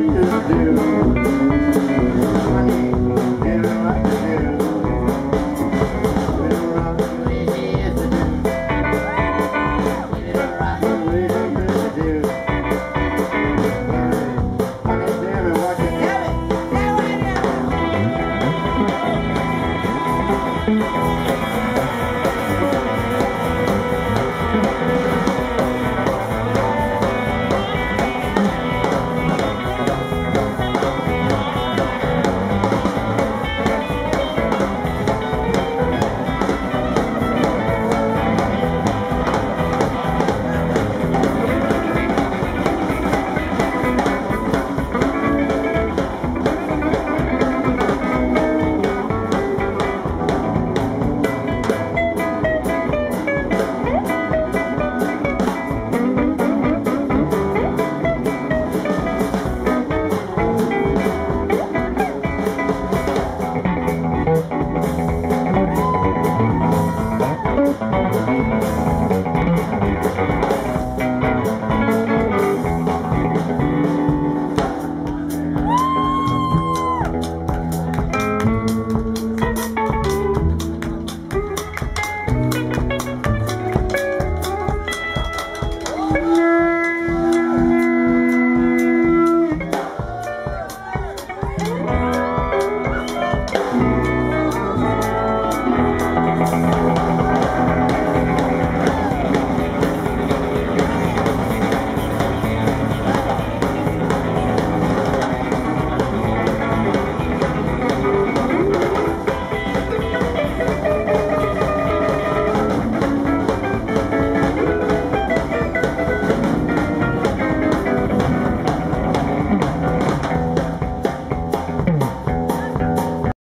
you do. Bye.